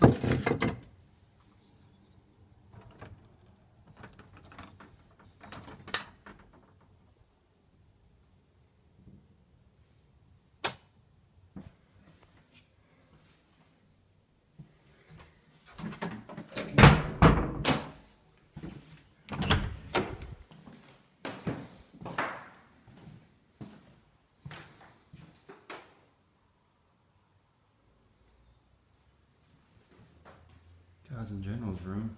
フフフ。Guys in general's room.